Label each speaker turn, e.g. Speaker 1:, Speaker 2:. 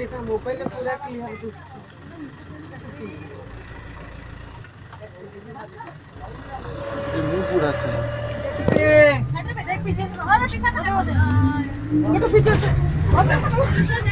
Speaker 1: দেখা মোবাইলে পুরা ক্লিয়ার দিচ্ছে
Speaker 2: মুখ পুরাচ্ছে
Speaker 1: টিকে দেখবি পিছে সরো আরে পিছে সরো ওটা পিছে সরো